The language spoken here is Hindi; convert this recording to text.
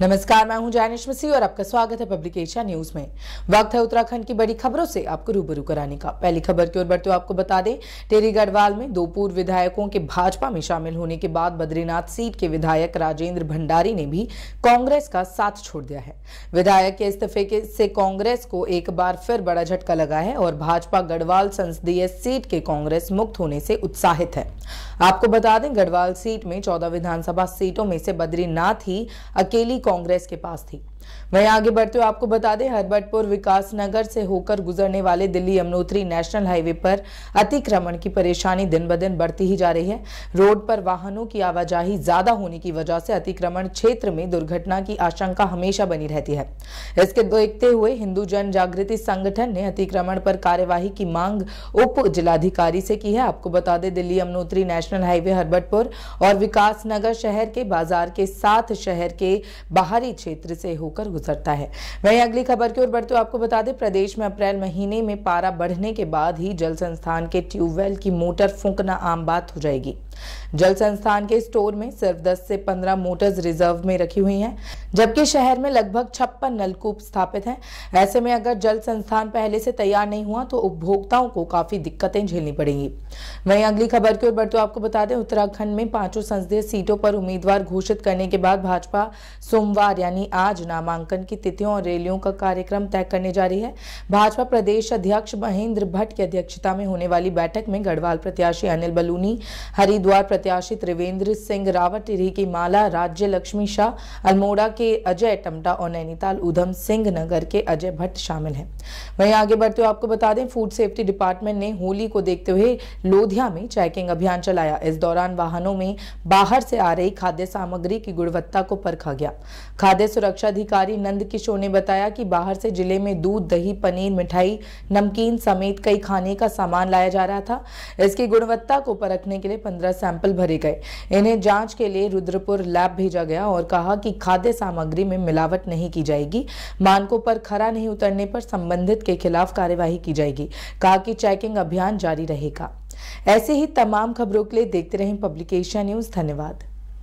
नमस्कार, मैं हूँ जैनिश मसीह और आपका स्वागत है पब्लिकेशन न्यूज़ में। वक्त है उत्तराखंड की बड़ी खबरों से आपको रूबरू कराने का। पहली खबर की ओर बढ़ते आपको बता दें टेरी गढ़वाल में दो पूर्व विधायकों के भाजपा में शामिल होने के बाद बद्रीनाथ सीट के विधायक राजेंद्र भंडारी ने भी कांग्रेस का साथ छोड़ दिया है। विधायक के इस्तीफे के, से कांग्रेस को एक बार फिर बड़ा झटका लगा है और भाजपा गढ़वाल संसदीय सीट के कांग्रेस मुक्त होने से उत्साहित है। आपको बता दें, गढ़वाल सीट में चौदह विधानसभा सीटों में से बद्रीनाथ ही अकेली कांग्रेस के पास थी। वहीं आगे बढ़ते हुए आपको बता दें, हरबटपुर विकास नगर से होकर गुजरने वाले दिल्ली यमुनोत्री नेशनल हाईवे पर अतिक्रमण की परेशानी दिन ब दिन बढ़ती ही जा रही है। रोड पर वाहनों की आवाजाही ज़्यादा होने की वजह से अतिक्रमण क्षेत्र में दुर्घटना की आशंका हमेशा बनी रहती है। इसके देखते हुए हिंदू जन जागृति संगठन ने अतिक्रमण पर कार्यवाही की मांग उप जिलाधिकारी से की है। आपको बता दें, दिल्ली यमुनोत्री नेशनल हाईवे, हरबटपुर और विकास नगर शहर के बाज़ार के साथ शहर के बाहरी क्षेत्र से होकर होकर गुजरता है। वहीं अगली खबर की ओर बढ़ते आपको बता दें, प्रदेश में अप्रैल महीने में पारा बढ़ने के बाद ही जल संस्थान के ट्यूबवेल की मोटर फूंकना आम बात हो जाएगी। जल संस्थान के स्टोर में सिर्फ़ 10 से 15 मोटर्स रिज़र्व में रखी हुई हैं, जबकि शहर में लगभग छप्पन नलकूप स्थापित हैं। ऐसे में अगर जल संस्थान पहले से तैयार नहीं हुआ तो उपभोक्ताओं को काफ़ी दिक्कतें झेलनी पड़ेंगी। वहीं अगली खबर की ओर बढ़ते आपको बता दें, उत्तराखंड में पाँचों संसदीय सीटों पर उम्मीदवार घोषित करने के बाद भाजपा सोमवार, यानी आज, नामांकन की तिथियों और रैलियों का कार्यक्रम तय करने जा रही है। भाजपा प्रदेश अध्यक्ष महेंद्र भट्ट की अध्यक्षता में होने वाली बैठक में गढ़वाल प्रत्याशी अनिल बलूनी, हरिद्वार हरिद्वार प्रत्याशी त्रिवेंद्र सिंह रावत टिहरी की माला राज्य लक्ष्मी शाह अल्मोड़ा के अजय टमटा और नैनीताल उधम सिंह नगर के अजय भट्ट शामिल हैं। वहीं आगे बढ़ते हुए आपको बता दें, फ़ूड सेफ्टी डिपार्टमेंट ने होली को देखते हुए लोधिया में चेकिंग अभियान चलाया। इस दौरान वाहनों में बाहर से आ रही खाद्य सामग्री की गुणवत्ता को परखा गया। खाद्य सुरक्षा अधिकारी नंद किशोर ने बताया कि बाहर से ज़िले में दूध, दही, पनीर, मिठाई, नमकीन समेत कई खाने का सामान लाया जा रहा था। इसकी गुणवत्ता को परखने के लिए पंद्रह सैंपल भरे गए इन्हें जाँच के लिए रुद्रपुर लैब भेजा गया और कहा कि खाद्य सामग्री में मिलावट नहीं की जाएगी। मानकों पर खरा नहीं उतरने पर संबंधित के खिलाफ कार्यवाही की जाएगी। कहा कि चेकिंग अभियान जारी रहेगा। ऐसे ही तमाम खबरों के लिए देखते रहें पब्लिकेशन न्यूज़। धन्यवाद।